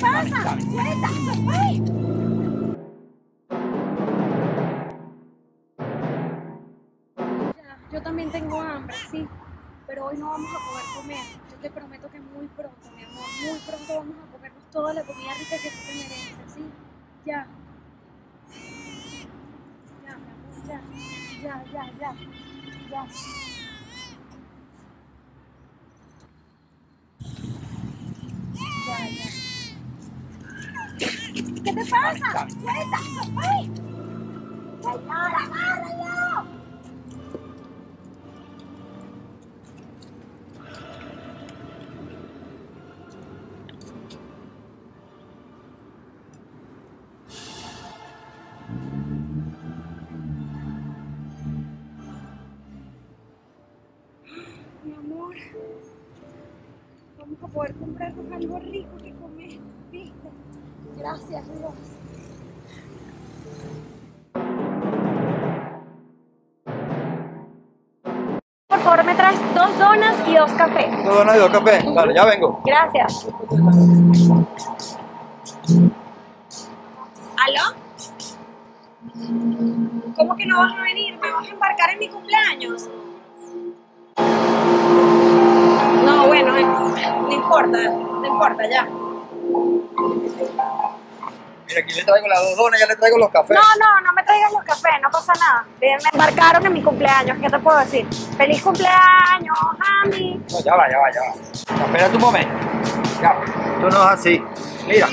pasa? Yo también tengo hambre, sí, pero hoy no vamos a poder comer. Yo te prometo que muy pronto, mi amor, muy pronto vamos a comernos toda la comida rica que tú te mereces, sí. Ya. Ya, mi amor. Ya, ya, ya. Ya. Ya, ya. ¿Qué te pasa? ¡Suelta! ¡Ay! ¡Señor, agárralo! Mi amor, vamos a poder comprarnos algo rico que comer, ¿viste? Gracias, Dios. Por favor, me traes dos donas y dos cafés. ¿Dos donas y dos café? Vale, ya vengo. Gracias. ¿Aló? ¿Cómo que no vas a venir? ¿Me vas a embarcar en mi cumpleaños? No, bueno, eh, no importa, no importa, ya. Mira, aquí le traigo las dos donas, ya le traigo los cafés. No, no, no me traigas los cafés, no pasa nada. Eh, Me embarcaron en mi cumpleaños, ¿qué te puedo decir? ¡Feliz cumpleaños, Ami! No, ya va, ya va, ya va. Ya, espérate un momento. Ya, esto no es así. Mira,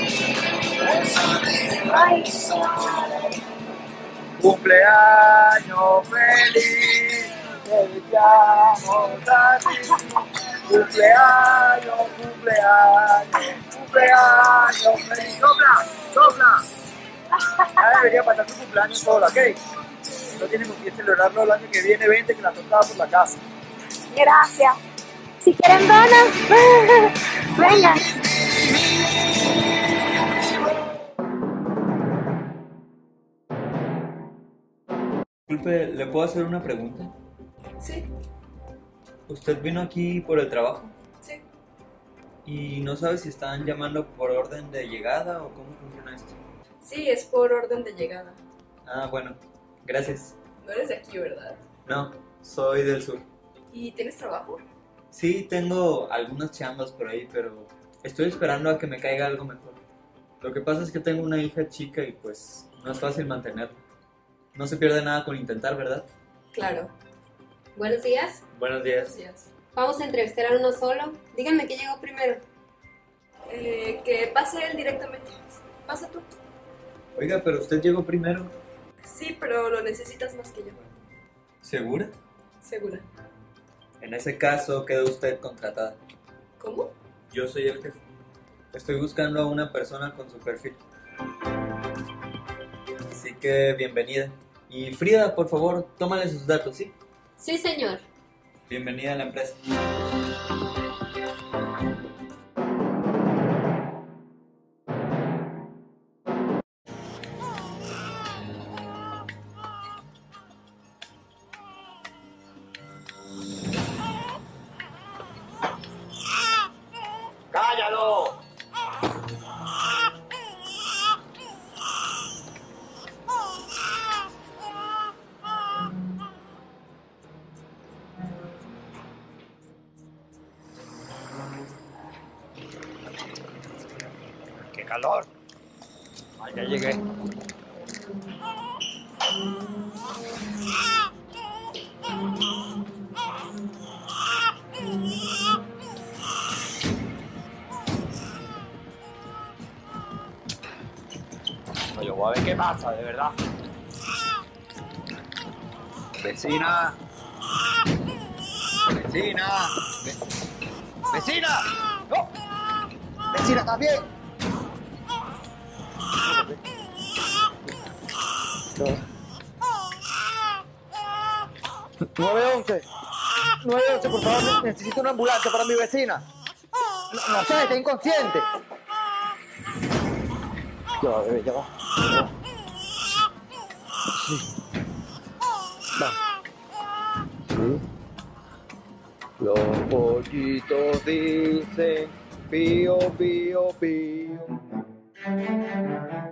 Ay, cumpleaños feliz, te. Cumpleaños, cumpleaños, cumpleaños feliz. Sopla, sopla. Ya debería pasar tu cumpleaños sola, ¿ok? No tienes con quién celebrarlo el año que viene, vente que la tocaba por la casa. gracias. Si quieren donas, vengan. Disculpe, ¿le puedo hacer una pregunta? Sí, ¿Usted vino aquí por el trabajo? ¿Y no sabe si están llamando por orden de llegada o cómo funciona esto? Sí, es por orden de llegada. Ah, bueno, gracias. No eres de aquí, ¿verdad? No, soy del sur. ¿Y tienes trabajo? Sí, tengo algunas chambas por ahí, pero estoy esperando a que me caiga algo mejor. Lo que pasa es que tengo una hija chica y pues no es fácil mantenerla. No se pierde nada con intentar, ¿verdad? Claro. Buenos días. Buenos días. Gracias. Vamos a entrevistar a uno solo. Díganme qué llegó primero. Eh, que pase él directamente. Pasa tú. Oiga, pero usted llegó primero. Sí, pero lo necesitas más que yo. ¿Segura? Segura. En ese caso, queda usted contratada. ¿Cómo? Yo soy el jefe. Estoy buscando a una persona con su perfil. Así que bienvenida. Y Frida, por favor, tómale sus datos, ¿sí? Sí, señor. Bienvenida a la empresa. calor. Ay, ya llegué. Oye, voy a ver qué pasa, de verdad. Vecina. Vecina. Vecina. ¡No! Vecina, también? 911. 911, por favor, necesito una ambulancia para mi vecina. No, sé, está inconsciente. Ya va, bebé. Ya va. Los pollitos dicen pío, pío, pío. Thank you.